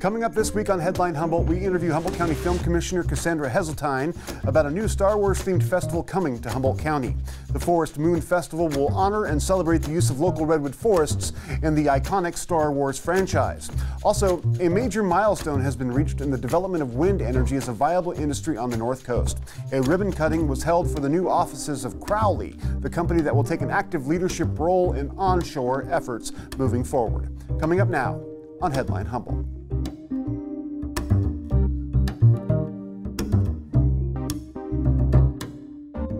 Coming up this week on Headline Humboldt, we interview Humboldt County Film Commissioner Cassandra Hesseltine about a new Star Wars themed festival coming to Humboldt County. The Forest Moon Festival will honor and celebrate the use of local redwood forests in the iconic Star Wars franchise. Also, a major milestone has been reached in the development of wind energy as a viable industry on the North Coast. A ribbon cutting was held for the new offices of Crowley, the company that will take an active leadership role in onshore efforts moving forward. Coming up now on Headline Humboldt.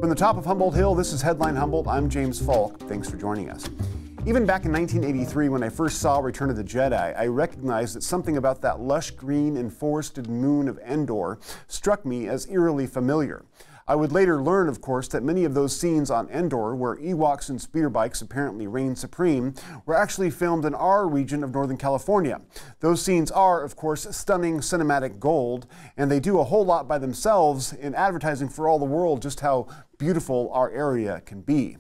From the top of Humboldt Hill, this is Headline Humboldt. I'm James Falk. Thanks for joining us. Even back in 1983, when I first saw Return of the Jedi, I recognized that something about that lush green and forested moon of Endor struck me as eerily familiar. I would later learn, of course, that many of those scenes on Endor, where Ewoks and speeder bikes apparently reign supreme, were actually filmed in our region of Northern California. Those scenes are, of course, stunning cinematic gold, and they do a whole lot by themselves in advertising for all the world just how beautiful our area can be.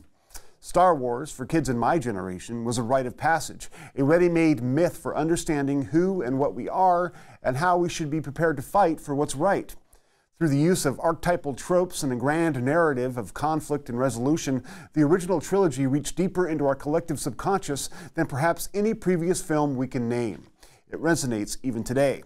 Star Wars, for kids in my generation, was a rite of passage, a ready made myth for understanding who and what we are and how we should be prepared to fight for what's right. Through the use of archetypal tropes and a grand narrative of conflict and resolution, the original trilogy reached deeper into our collective subconscious than perhaps any previous film we can name. It resonates even today.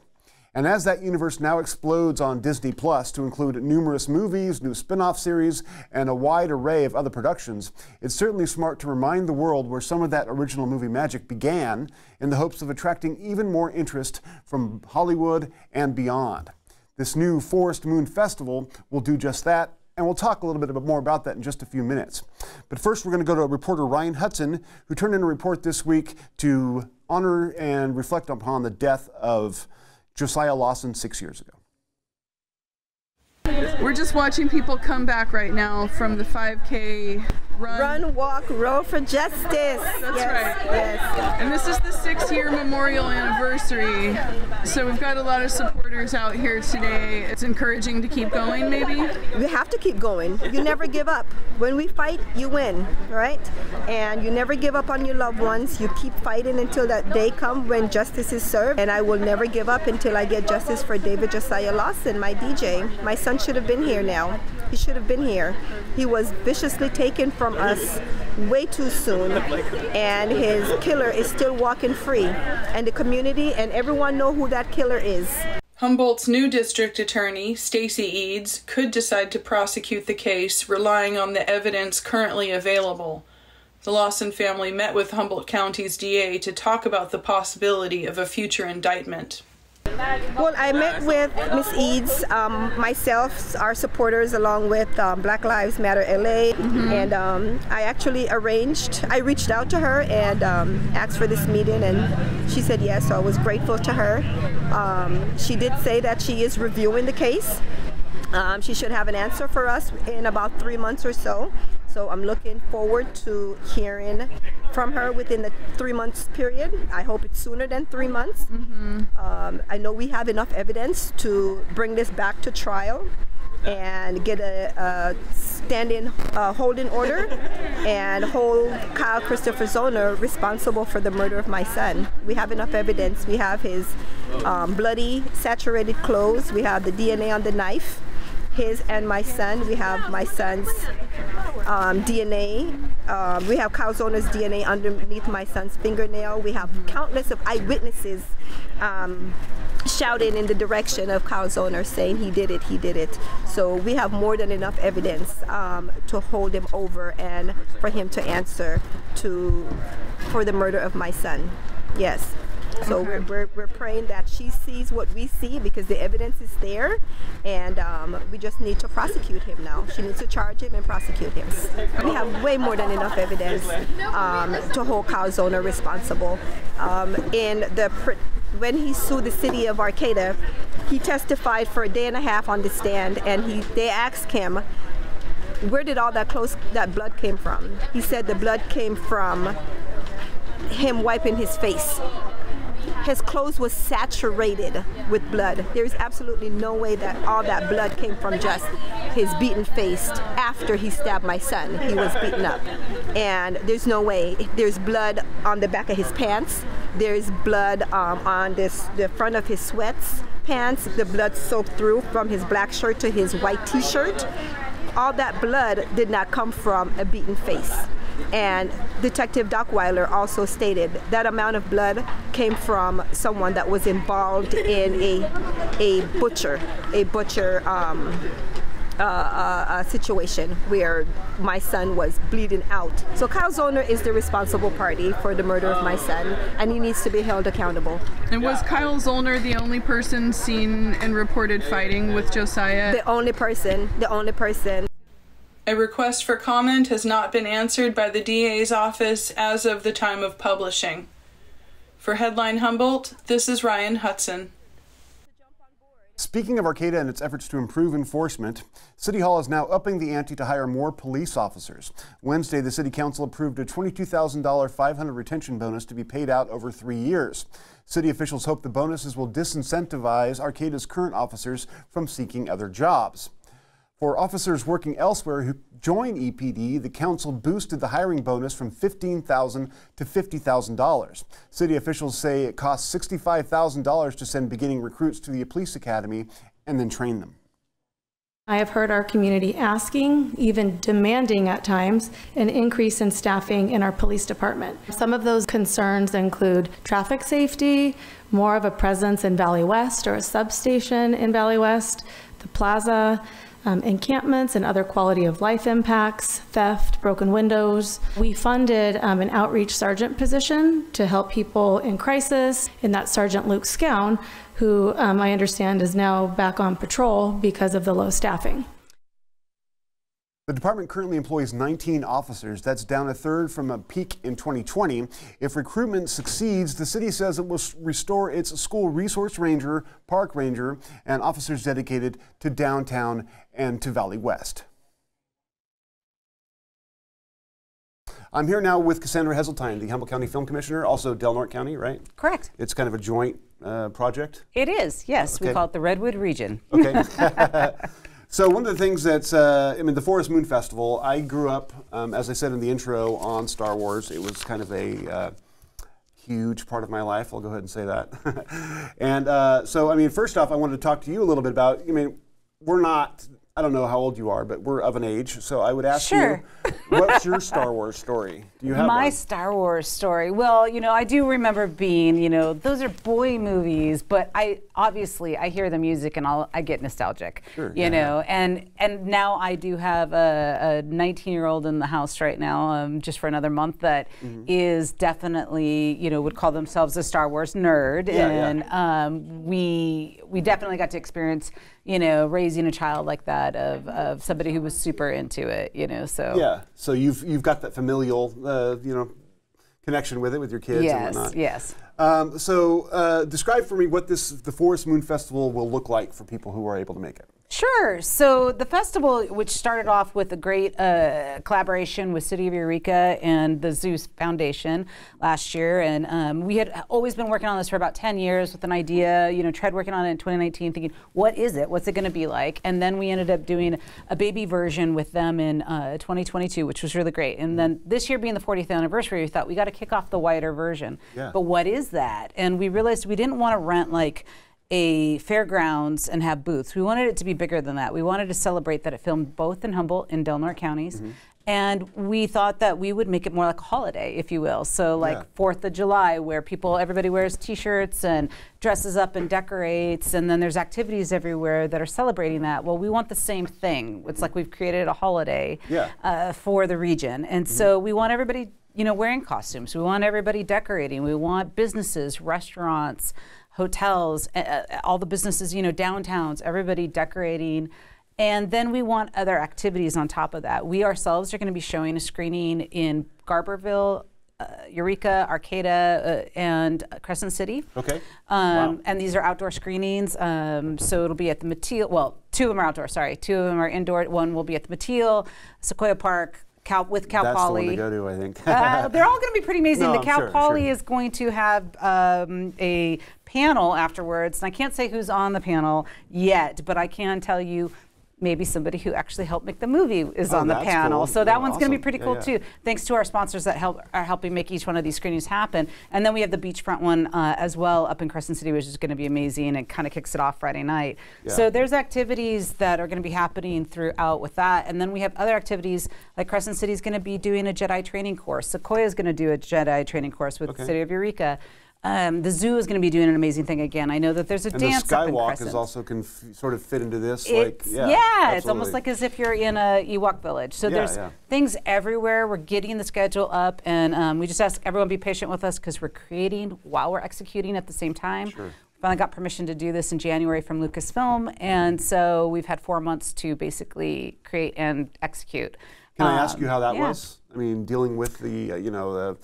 And as that universe now explodes on Disney Plus to include numerous movies, new spin off series, and a wide array of other productions, it's certainly smart to remind the world where some of that original movie magic began in the hopes of attracting even more interest from Hollywood and beyond. This new Forest Moon Festival will do just that, and we'll talk a little bit more about that in just a few minutes. But first, we're going to go to reporter Ryan Hudson, who turned in a report this week to honor and reflect upon the death of Josiah Lawson six years ago. We're just watching people come back right now from the 5K run. Run, walk, row for justice. That's yes, right. Yes. And this is the six year memorial anniversary. So we've got a lot of supporters out here today. It's encouraging to keep going, maybe? We have to keep going. You never give up. When we fight, you win, right? And you never give up on your loved ones. You keep fighting until that day comes when justice is served. And I will never give up until I get justice for David Josiah Lawson, my DJ. My son should have been here now. He should have been here. He was viciously taken from us way too soon, and his killer is still walking free. And the community and everyone know who that killer is. Humboldt's new district attorney, Stacey Eads, could decide to prosecute the case relying on the evidence currently available. The Lawson family met with Humboldt County's DA to talk about the possibility of a future indictment. Well, I met with Miss Eads, um, myself, our supporters, along with um, Black Lives Matter LA, mm-hmm. and um, I actually arranged. I reached out to her and um, asked for this meeting, and she said yes. So I was grateful to her. Um, she did say that she is reviewing the case. Um, she should have an answer for us in about three months or so. So I'm looking forward to hearing from her within the three months period. I hope it's sooner than three months. Mm-hmm. Um, I know we have enough evidence to bring this back to trial and get a, a standing uh, holding order and hold Kyle Christopher Zoellner responsible for the murder of my son. We have enough evidence. We have his um, bloody, saturated clothes. We have the DNA on the knife his and my son. We have my son's um, DNA. Um, we have Kyle Zoellner's DNA underneath my son's fingernail. We have countless of eyewitnesses um, shouting in the direction of Zoellner saying he did it, he did it. So we have more than enough evidence um, to hold him over and for him to answer to for the murder of my son. Yes. So okay. we're, we're, we're, praying that she sees what we see because the evidence is there and um, we just need to prosecute him now. She needs to charge him and prosecute him. We have way more than enough evidence um, to hold Zoellner responsible. Um, in the when he sued the city of Arcata, he testified for a day and a half on the stand and he they asked him where did all that close that blood came from? He said the blood came from him wiping his face his clothes was saturated with blood. There's absolutely no way that all that blood came from just his beaten face after he stabbed my son. He was beaten up. And there's no way. There's blood on the back of his pants. There's blood um, on this the front of his sweats pants. The blood soaked through from his black shirt to his white T-shirt. All that blood did not come from a beaten face. And Detective Dokweiler also stated that amount of blood came from someone that was involved in a a butcher, a butcher um, uh, uh, situation where my son was bleeding out. So Kyle Zoellner is the responsible party for the murder of my son, and he needs to be held accountable. And was Kyle Zoellner the only person seen and reported fighting with Josiah? The only person, the only person. A request for comment has not been answered by the DA's office as of the time of publishing. For Headline Humboldt, this is Ryan Hudson. Speaking of Arcata and its efforts to improve enforcement, City Hall is now upping the ante to hire more police officers. Wednesday, the City Council approved a $22,000 500 retention bonus to be paid out over three years. City officials hope the bonuses will disincentivize Arcata's current officers from seeking other jobs. For officers working elsewhere who join APD, the council boosted the hiring bonus from 15,000 to $50,000. City officials say it costs $65,000 to send beginning recruits to the police academy and then train them. I have heard our community asking, even demanding at times, an increase in staffing in our police department. Some of those concerns include traffic safety, more of a presence in Valley West or a substation in Valley West, the plaza, um, encampments and other quality of life impacts, theft, broken windows. We funded um, an outreach sergeant position to help people in crisis, and that's Sergeant Luke Scown, who um, I understand is now back on patrol because of the low staffing. The department currently employs 19 officers. That's down a third from a peak in 2020. If recruitment succeeds, the city says it will restore its school resource ranger, park ranger, and officers dedicated to downtown and to Valley West. I'm here now with Cassandra Hesseltine, the Humboldt County Film Commissioner, also Del Norte County, right? Correct. It's kind of a joint uh, project? It is, yes. Okay. We call it the Redwood Region. Okay. So one of the things that's, uh, I mean, the Forest Moon Festival. I grew up, um, as I said in the intro, on Star Wars. It was kind of a uh, huge part of my life. I'll go ahead and say that. and uh, so, I mean, first off, I wanted to talk to you a little bit about. I mean, we're not I don't know how old you are, but we're of an age, so I would ask sure. you, what's your Star Wars story? Do you have my one? Star Wars story? Well, you know, I do remember being, you know, those are boy movies, but I obviously I hear the music and I'll, I get nostalgic, sure, you yeah. know, and and now I do have a 19 year old in the house right now, um, just for another month that mm-hmm. is definitely, you know, would call themselves a Star Wars nerd, yeah, and yeah. Um, we we definitely got to experience you know, raising a child like that of, of somebody who was super into it, you know, so. Yeah, so you've, you've got that familial, uh, you know, connection with it with your kids yes, and whatnot. Yes, um, so uh, describe for me what this, the Forest Moon Festival will look like for people who are able to make it. Sure. So the festival, which started off with a great uh, collaboration with City of Eureka and the Zeus Foundation last year, and um, we had always been working on this for about 10 years with an idea. You know, tried working on it in 2019, thinking, what is it? What's it going to be like? And then we ended up doing a baby version with them in uh, 2022, which was really great. And then this year being the 40th anniversary, we thought we got to kick off the wider version. Yeah. But what is that? And we realized we didn't want to rent like a fairgrounds and have booths. We wanted it to be bigger than that. We wanted to celebrate that it filmed both in Humboldt and Del Norte counties. Mm-hmm. And we thought that we would make it more like a holiday, if you will. So, like Fourth of July, where people, everybody wears T-shirts and dresses up and decorates, and then there's activities everywhere that are celebrating that. Well, we want the same thing. It's like we've created a holiday yeah. uh, for the region, and mm-hmm. so we want everybody, you know, wearing costumes. We want everybody decorating. We want businesses, restaurants hotels, uh, all the businesses, you know, downtowns, everybody decorating. And then we want other activities on top of that. We ourselves are going to be showing a screening in Garberville, uh, Eureka, Arcata, uh, and Crescent City. Okay. Um, wow. And these are outdoor screenings. Um, so it'll be at the Mateel. Well, two of them are outdoor. Sorry, two of them are indoor. One will be at the Mateel, Sequoia Park, Cal, with Cal That's Poly. That's the one to go to, I think. uh, they're all going to be pretty amazing. No, the Cal sure, Poly sure. is going to have um, a panel afterwards, and I can't say who's on the panel yet, but I can tell you maybe somebody who actually helped make the movie is Oh, on the panel. cool. So that Yeah, one's going to be awesome. pretty Yeah, cool yeah. too. Thanks to our sponsors that help are helping make each one of these screenings happen. And then we have the beachfront one uh, as well up in Crescent City, which is going to be amazing and kind of kicks it off Friday night. Yeah. So there's activities that are going to be happening throughout with that. And then we have other activities like Crescent City is going to be doing a Jedi training course. Sequoia is going to do a Jedi training course with Okay. the City of Eureka. Um, the zoo is going to be doing an amazing thing again. I know that there's a And the dance in skywalk is also can f- sort of fit into this. It's, like, yeah, yeah, it's almost like as if you're in a Ewok village. So Yeah, there's yeah. things everywhere. We're getting the schedule up, and um, we just ask everyone be patient with us because we're creating while we're executing at the same time. Sure. Finally got permission to do this in January from Lucasfilm, and so we've had four months to basically create and execute. Can I ask Um, you how that was? I mean, dealing with the uh, you know the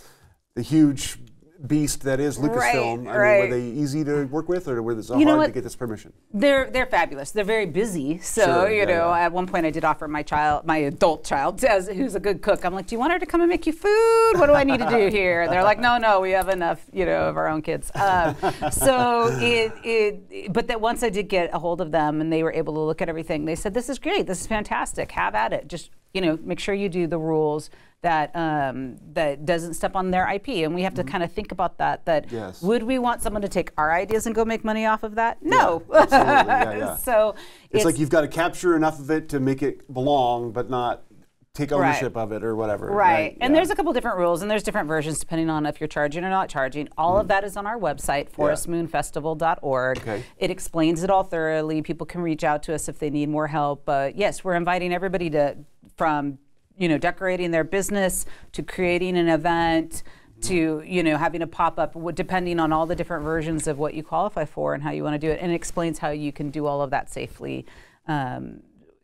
the huge beast that is Lucasfilm. Right, I mean, were they easy to work with, or was it You know hard to get this permission? They're they're fabulous. They're very busy. So Sure, you yeah, know, yeah. at one point I did offer my child, my adult child, as, who's a good cook. I'm like, do you want her to come and make you food? What do I need to do here? And they're like, no, no, we have enough, you know, of our own kids. Um, so it it, but that once I did get a hold of them and they were able to look at everything, they said, this is great. This is fantastic. Have at it. Just you know, make sure you do the rules that um, that doesn't step on their IP, and we have to kind of think about that. That. Yes. would we want someone to take our ideas and go make money off of that? No. absolutely, yeah, yeah. so It's, like you've got to capture enough of it to make it belong, but not take Right. ownership of it or whatever. Right. And yeah. there's a couple different rules and there's different versions depending on if you're charging or not charging. All of that is on our website, forestmoonfestival.org. Okay. It explains it all thoroughly. People can reach out to us if they need more help. But yes, we're inviting everybody to from you know decorating their business to creating an event to you know having a pop-up depending on all the different versions of what you qualify for and how you want to do it and it explains how you can do all of that safely um,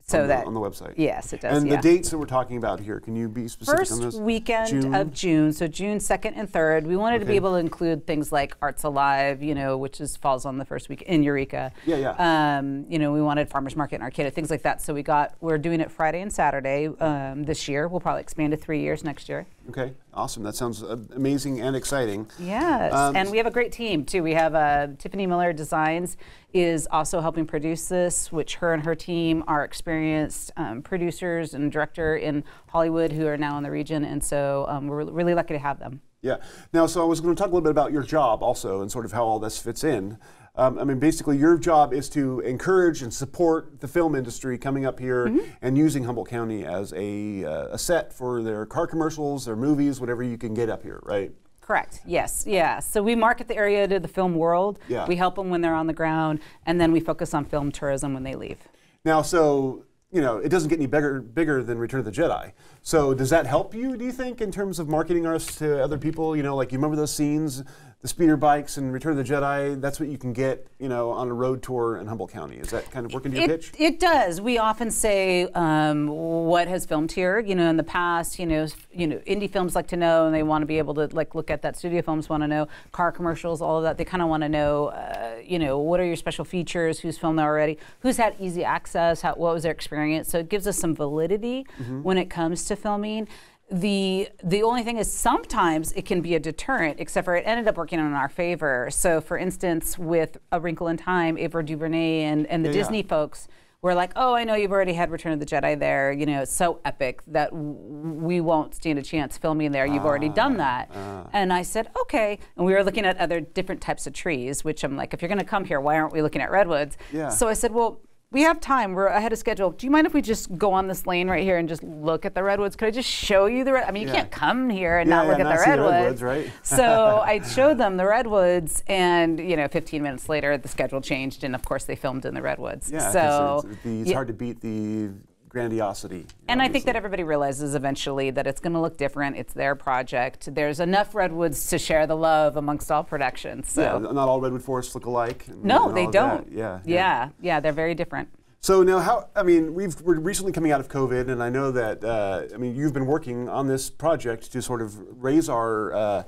so on the, that on the website. yes it does And yeah. the dates that we're talking about here, can you be specific on First weekend June? of June, so June 2nd and 3rd. We wanted to be able to include things like Arts Alive, you know, which is falls on the first week in Eureka. Yeah, yeah. Um, you know, we wanted Farmers Market and Arcata, things like that. So we got, we're doing it Friday and Saturday um, this year. We'll probably expand to three years next year. Okay, awesome. That sounds uh, amazing and exciting. Yes, Um, and we have a great team too. We have uh, Tiffany Miller Designs is also helping produce this, which her and her team are experienced um, producers and director in Hollywood who are now in the region, and so um, we're really lucky to have them. Yeah. Now, so I was going to talk a little bit about your job also and sort of how all this fits in. Um, I mean, basically, your job is to encourage and support the film industry coming up here Mm-hmm. and using Humboldt County as a, uh, a set for their car commercials, their movies, whatever you can get up here, right? Correct. Yes. Yeah. So we market the area to the film world. Yeah. We help them when they're on the ground, and then we focus on film tourism when they leave. Now, so you know, it doesn't get any bigger bigger than Return of the Jedi. So does that help you? Do you think in terms of marketing us to other people? You know, like you remember those scenes, the speeder bikes and Return of the Jedi. That's what you can get, you know, on a road tour in Humboldt County. Is that kind of working to your It, pitch? it does. We often say um, what has filmed here. You know, in the past, you know, you know, indie films like to know, and they want to be able to like look at that. Studio films want to know car commercials, all of that. They kind of want to know, uh, you know, what are your special features? Who's filmed there already? Who's had easy access? How, what was their experience? So it gives us some validity when it comes to filming. The the only thing is sometimes it can be a deterrent, except for it ended up working in our favor. So, for instance, with A Wrinkle in Time, Ava DuVernay and, and the Yeah, yeah. Disney folks were like, "Oh, I know you've already had Return of the Jedi there. You know, it's so epic that w- we won't stand a chance filming there. You've already done ah, that." Ah. And I said, "Okay." And we were looking at other different types of trees, which I'm like, "If you're going to come here, why aren't we looking at redwoods?" Yeah. So I said, "Well." We have time. We're ahead of schedule. Do you mind if we just go on this lane right here and just look at the redwoods? Could I just show you the red? I mean, you Yeah. can't come here and Yeah, not yeah, look at the redwoods. redwoods, right? so I showed them the redwoods, and you know, 15 minutes later, the schedule changed, and of course, they filmed in the redwoods. Yeah, so it's, it's yeah. hard to beat the grandiosity. And I think that everybody realizes eventually that it's going to look different. It's their project. There's enough redwoods to share the love amongst all productions. So yeah, not all redwood forests look alike. and- no, and they all of that. don't. Yeah, yeah, yeah, they're very different. So now, how? I mean, we've we're recently coming out of COVID, and I know that uh, I mean you've been working on this project to sort of raise our, uh,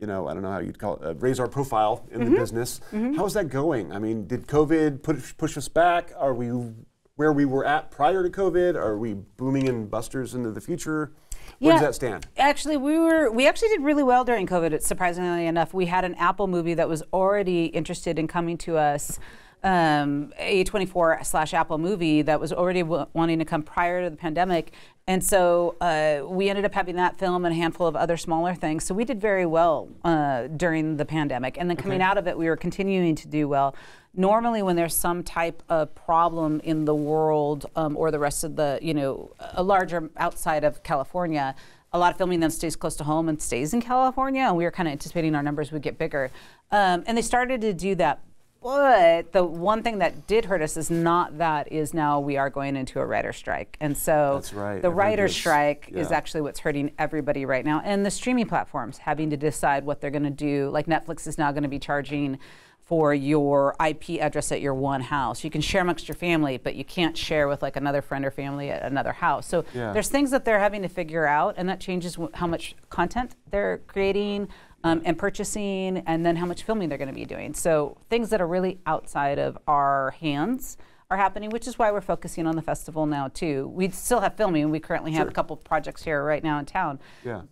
you know, I don't know how you'd call it, uh, raise our profile in Mm-hmm. the business. How's that going? I mean, did COVID push push us back? Are we where we were at prior to COVID? Are we booming and busters into the future? Where does that stand? Actually, we were we actually did really well during COVID. Surprisingly enough, we had an Apple movie that was already interested in coming to us um, A24 slash Apple movie that was already w- wanting to come prior to the pandemic. And so uh, we ended up having that film and a handful of other smaller things. So we did very well uh, during the pandemic. And then coming out of it, we were continuing to do well. Normally, when there's some type of problem in the world um, or the rest of the, you know, a larger outside of California, a lot of filming then stays close to home and stays in California. And we were kind of anticipating our numbers would get bigger. Um, and they started to do that but the one thing that did hurt us is not that is now we are going into a writer strike. And so right. the writer strike is actually what's hurting everybody right now. And the streaming platforms having to decide what they're going to do. Like Netflix is now going to be charging for your IP address at your one house. You can share amongst your family, but you can't share with like another friend or family at another house. So Yeah. there's things that they're having to figure out, and that changes how much content they're creating um, and purchasing, and then how much filming they're going to be doing. So things that are really outside of our hands are happening, which is why we're focusing on the festival now too. We still have filming. We currently have a couple projects here right now in town Yeah.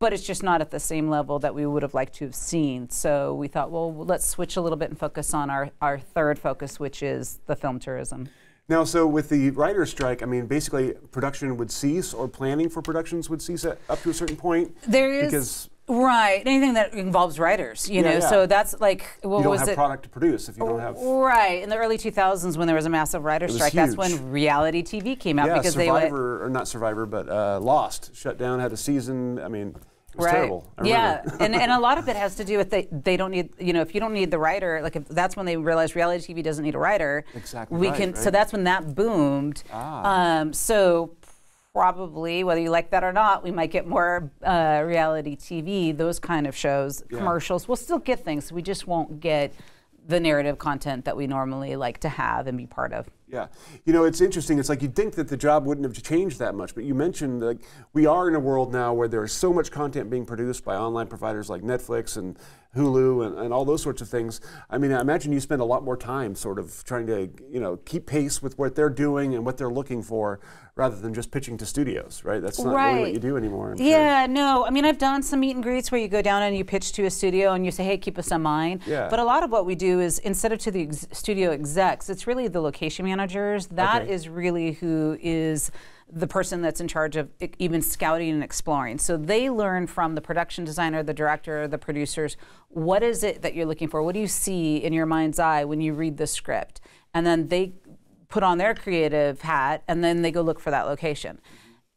But it's just not at the same level that we would have liked to have seen. So we thought, well, let's switch a little bit and focus on our, our third focus, which is the film tourism. Now, so with the writer's strike, I mean, basically production would cease or planning for productions would cease at, up to a certain point. There is Because right anything that involves writers, you Yeah, know. yeah. So that's like what you don't was have it? product to produce if you don't have. Right in the early 2000s, when there was a massive writer strike, that's huge. when reality TV came out Yeah, because they went Survivor, or not Survivor, but uh, Lost shut down, had a season. I mean, it was right. terrible. I yeah, and, and a lot of it has to do with they, they don't need you know if you don't need the writer like if that's when they realized reality TV doesn't need a writer. Exactly We right, can so that's when that boomed. Ah. Um, so probably whether you like that or not, we might get more uh, reality TV, those kind of shows, Yeah. commercials. We'll still get things. We just won't get the narrative content that we normally like to have and be part of. Yeah, you know, it's interesting. It's like you'd think that the job wouldn't have changed that much, but you mentioned like we are in a world now where there's so much content being produced by online providers like Netflix and Hulu and, and all those sorts of things. I mean, I imagine you spend a lot more time sort of trying to, you know, keep pace with what they're doing and what they're looking for, rather than just pitching to studios, right? That's not really what you do anymore. I'm sure. Yeah, no. I mean, I've done some meet and greets where you go down and you pitch to a studio and you say, "Hey, keep us in mind." Yeah. But a lot of what we do is instead of to the ex- studio execs, it's really the location managers. That is Okay. really who is the person that's in charge of even scouting and exploring. So they learn from the production designer, the director, the producers, what is it that you're looking for? What do you see in your mind's eye when you read the script? And then they put on their creative hat and then they go look for that location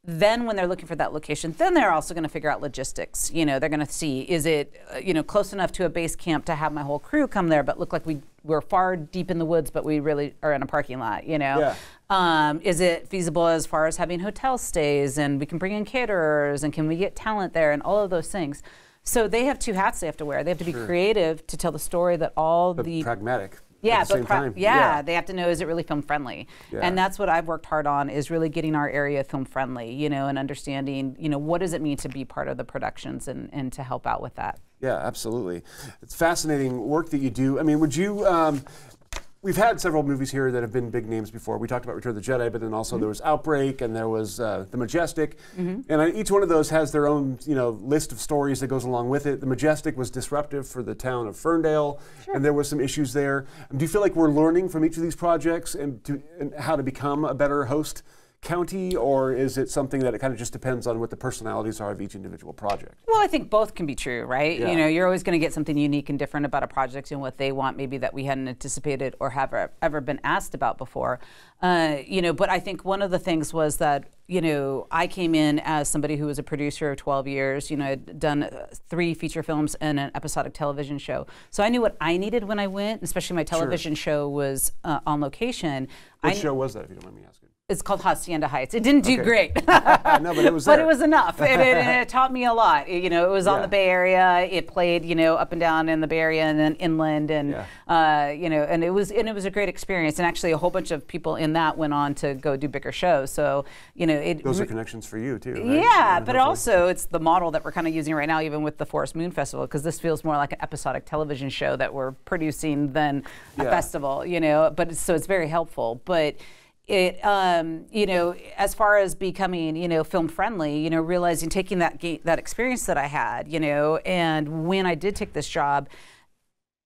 then when they're looking for that location then they're also going to figure out logistics you know they're going to see is it uh, you know close enough to a base camp to have my whole crew come there but look like we we're far deep in the woods but we really are in a parking lot you know Yeah. um, is it feasible as far as having hotel stays and we can bring in caterers and can we get talent there and all of those things so they have two hats they have to wear they have to be creative to tell the story that all But the pragmatic. yeah, the but time. yeah, they have to know is it really film friendly, Yeah. and that's what I've worked hard on is really getting our area film friendly, you know, and understanding, you know, what does it mean to be part of the productions and, and to help out with that. Yeah, absolutely. It's fascinating work that you do. I mean, would you? Um, we've had several movies here that have been big names before. We talked about Return of the Jedi, but then also there was Outbreak and there was uh, The Majestic, and uh, each one of those has their own, you know, list of stories that goes along with it. The Majestic was disruptive for the town of Ferndale, and there were some issues there. Do you feel like we're learning from each of these projects and, to, and how to become a better host? County or is it something that it kind of just depends on what the personalities are of each individual project Well, I think both can be true, right? Yeah. You know, you're always going to get something unique and different about a project and what they want, maybe that we hadn't anticipated or have ever, been asked about before. Uh, you know, but I think one of the things was that you know I came in as somebody who was a producer of 12 years. You know, I'd done uh, three feature films and an episodic television show, so I knew what I needed when I went. Especially my television show was uh, on location. what I, show was that if you don't mind me asking It's called Hacienda Heights. It didn't do Okay. great. no but it was but it was enough. and, it, it taught me a lot. It- you know, it was on the Bay Area. It played, you know, up and down in the Bay Area and then inland, and Yeah. uh, you know, and it was and it was a great experience. And actually, a whole bunch of people in that went on to go do bigger shows. So you know, it Those are connections for you too. right? yeah, but hopefully. also it's the model that we're kind of using right now, even with the Forest Moon Festival, because this feels more like an episodic television show that we're producing than a Yeah. festival, you know. But so it's very helpful. But it, um, you know, as far as becoming, you know, film friendly, you know, realizing taking that that experience that I had, you know, and when I did take this job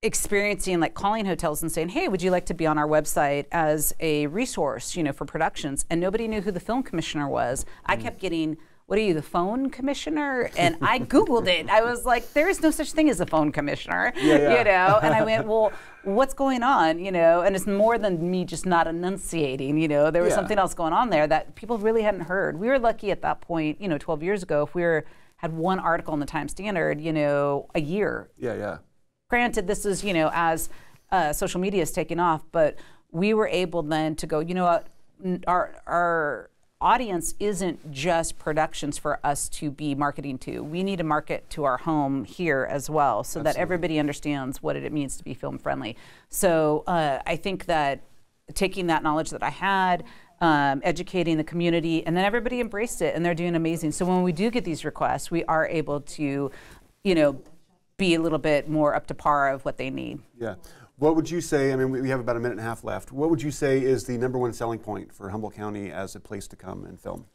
experiencing like calling hotels and saying, "Hey, would you like to be on our website as a resource, you know, for productions?" And nobody knew who the film commissioner was. I Mm. kept getting what are you, the phone commissioner? And I Googled it. I was like, there is no such thing as a phone commissioner, yeah. you know? And I went, well, what's going on, you know? And it's more than me just not enunciating, you know? There was Yeah. something else going on there that people really hadn't heard. We were lucky at that point, you know, 12 years ago, if we were, had one article in the Times Standard, you know, a year Yeah, yeah. granted this is you know as uh, social media is taking off but we were able then to go you know what our our audience isn't just productions for us to be marketing to we need to market to our home here as well so that everybody understands what it means to be film friendly so uh, i think that taking that knowledge that i had um, educating the community and then everybody embraced it and they're doing amazing so when we do get these requests we are able to you know be a little bit more up to par of what they need. Yeah. What would you say? I mean, we have about a minute and a half left. What would you say is the number one selling point for Humboldt County as a place to come and film?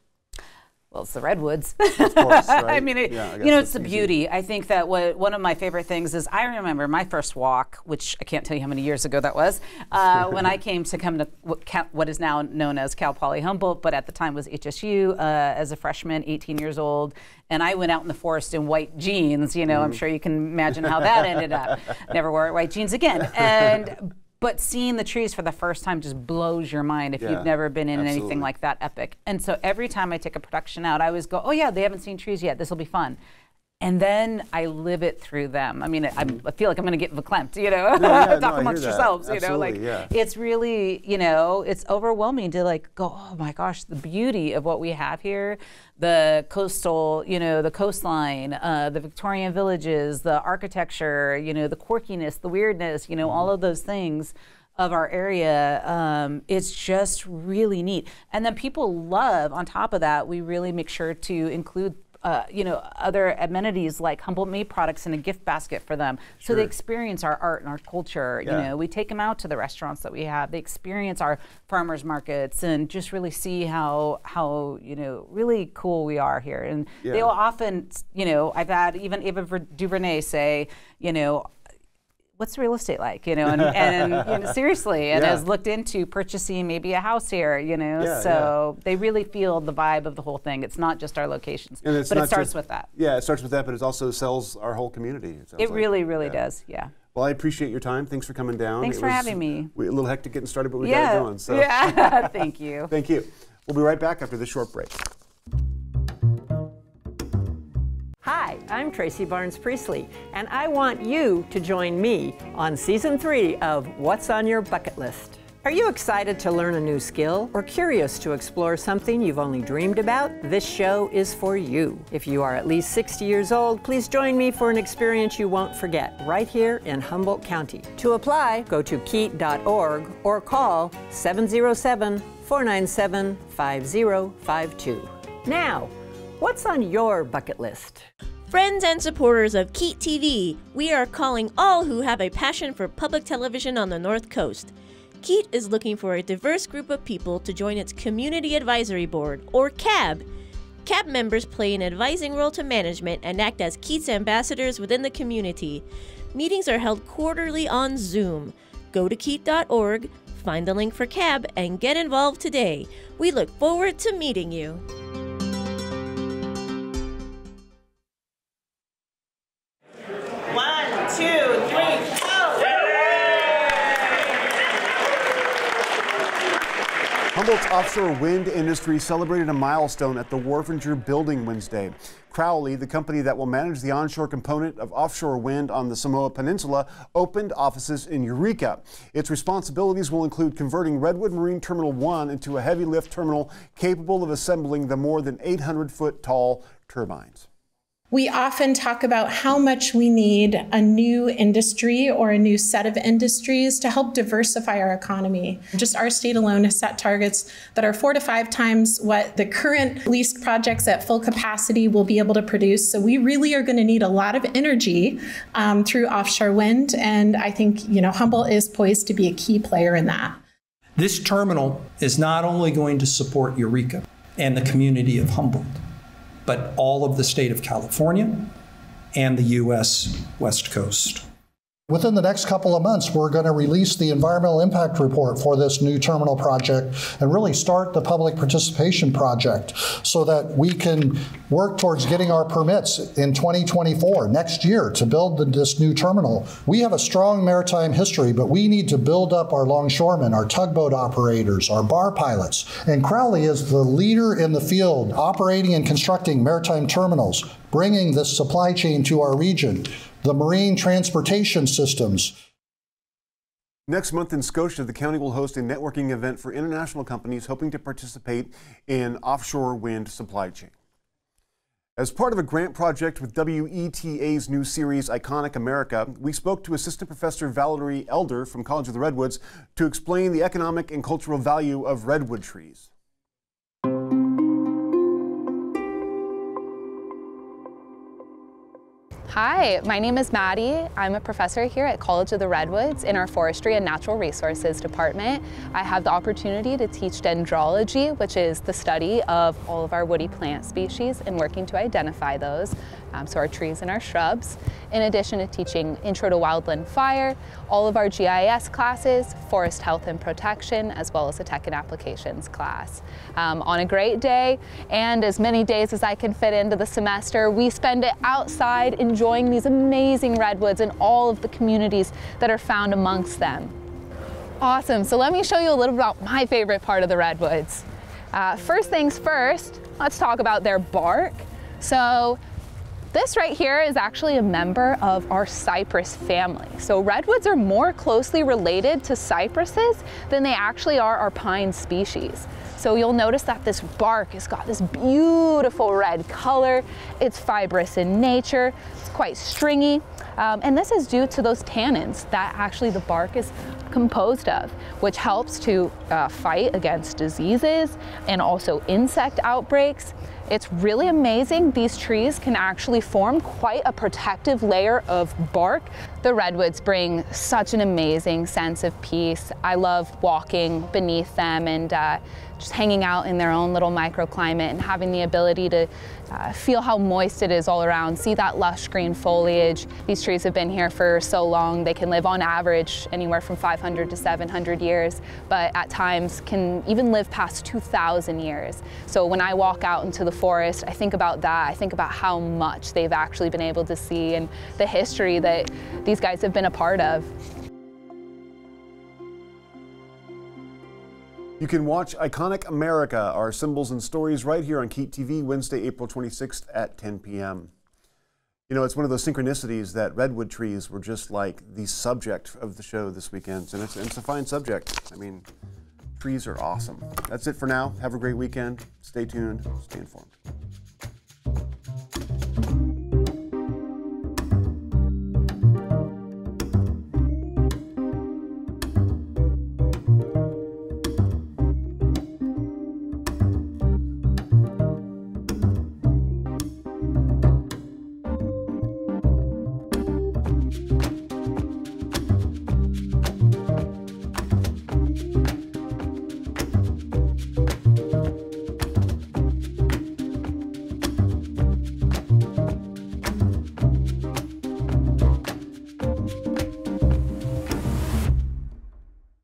Well, it's the redwoods. Of course, I mean, it, Yeah, I you know, it's the easy. beauty. I think that what, one of my favorite things is I remember my first walk, which I can't tell you how many years ago that was, uh, when I came to come to what is now known as Cal Poly Humboldt, but at the time was HSU uh, as a freshman, 18 years old. And I went out in the forest in white jeans. You know, Mm-hmm. I'm sure you can imagine how that ended up. Never wore white jeans again. And but seeing the trees for the first time just blows your mind if Yeah, you've never been in absolutely. anything like that epic. And so every time I take a production out, I always go, "Oh yeah, they haven't seen trees yet. This will be fun." And then I live it through them. I mean, I, I feel like I'm going to get verklempt, you know, yeah, no, I talk hear amongst yourselves, you know, like yeah. it's really, you know, it's overwhelming to like go, oh my gosh, the beauty of what we have here, the coastal, you know, the coastline, uh, the Victorian villages, the architecture, you know, the quirkiness, the weirdness, you know, all Mm-hmm. of those things of our area. Um, it's just really neat. And then people love, on top of that, we really make sure to include. Uh, you know, other amenities like Humboldt made products in a gift basket for them, so they experience our art and our culture. Yeah. You know, we take them out to the restaurants that we have. They experience our farmers markets and just really see how how you know really cool we are here. And Yeah. they will often, you know, I've had even Ava Ver- DuVernay say, you know. What's real estate like, you know? And, and you know, seriously, and Yeah. has looked into purchasing maybe a house here, you know. Yeah, so they really feel the vibe of the whole thing. It's not just our locations, And it's but it starts just- with that. Yeah, it starts with that, but it also sells our whole community. It like. really, really Yeah. does. Yeah. Well, I appreciate your time. Thanks for coming down. Thanks It for was having me. we- A little hectic getting started, but we yeah. got it going. So Yeah. Thank you. thank you. We'll be right back after this short break. Hi, I'm Tracy Barnes Priestley, and I want you to join me on season three of What's on Your Bucket List. Are you excited to learn a new skill or curious to explore something you've only dreamed about? This show is for you. If you are at least 60 years old, please join me for an experience you won't forget right here in Humboldt County. To apply, go to keet.org or call 707 497 5052. Now, what's on your bucket list? Friends and supporters of KEET TV, we are calling all who have a passion for public television on the North Coast. KEET is looking for a diverse group of people to join its Community Advisory Board, or CAB. CAB members play an advising role to management and act as KEET's ambassadors within the community. Meetings are held quarterly on Zoom. Go to keet.org, find the link for CAB, and get involved today. We look forward to meeting you. Humboldt's offshore wind industry celebrated a milestone at the Wharfinger Building Wednesday. Crowley, the company that will manage the onshore component of offshore wind on the Samoa Peninsula, opened offices in Eureka. Its responsibilities will include converting Redwood Marine Terminal 1 into a heavy lift terminal capable of assembling the more than 800 foot tall turbines. We often talk about how much we need a new industry or a new set of industries to help diversify our economy. Just our state alone has set targets that are four to five times what the current leased projects at full capacity will be able to produce. So we really are going to need a lot of energy um, through offshore wind, and I think you know Humboldt is poised to be a key player in that. This terminal is not only going to support Eureka and the community of Humboldt, but all of the state of California and the U.S. West Coast. Within the next couple of months, we're going to release the environmental impact report for this new terminal project and really start the public participation project so that we can work towards getting our permits in 2024, next year, to build the, this new terminal. We have a strong maritime history, but we need to build up our longshoremen, our tugboat operators, our bar pilots. And Crowley is the leader in the field operating and constructing maritime terminals, bringing this supply chain to our region the marine transportation systems. Next month in Scotia, the county will host a networking event for international companies hoping to participate in offshore wind supply chain. As part of a grant project with WETA's new series Iconic America, we spoke to Assistant Professor Valerie Elder from College of the Redwoods to explain the economic and cultural value of redwood trees. Hi, my name is Maddie. I'm a professor here at College of the Redwoods in our Forestry and Natural Resources Department. I have the opportunity to teach dendrology, which is the study of all of our woody plant species and working to identify those, um, so our trees and our shrubs. In addition to teaching Intro to Wildland Fire, all of our GIS classes, Forest Health and Protection, as well as a Tech and Applications class. Um, on a great day, and as many days as I can fit into the semester, we spend it outside enjoying enjoying these amazing redwoods and all of the communities that are found amongst them. Awesome, so let me show you a little about my favorite part of the redwoods. Uh, first things first, let's talk about their bark. So this right here is actually a member of our cypress family. So redwoods are more closely related to cypresses than they actually are our pine species. So you'll notice that this bark has got this beautiful red color. It's fibrous in nature, it's quite stringy. Um, and this is due to those tannins that actually the bark is composed of, which helps to uh, fight against diseases and also insect outbreaks. It's really amazing. These trees can actually form quite a protective layer of bark. The redwoods bring such an amazing sense of peace. I love walking beneath them and uh, just hanging out in their own little microclimate and having the ability to uh, feel how moist it is all around, see that lush green foliage. These trees have been here for so long, they can live on average anywhere from 500 to 700 years, but at times can even live past 2,000 years. So when I walk out into the forest, I think about that. I think about how much they've actually been able to see and the history that these guys have been a part of. You can watch Iconic America, our symbols and stories, right here on KEET TV, Wednesday, April 26th at 10 p.m. You know, it's one of those synchronicities that redwood trees were just like the subject of the show this weekend, and it's, it's a fine subject. I mean, trees are awesome. That's it for now. Have a great weekend. Stay tuned. Stay informed.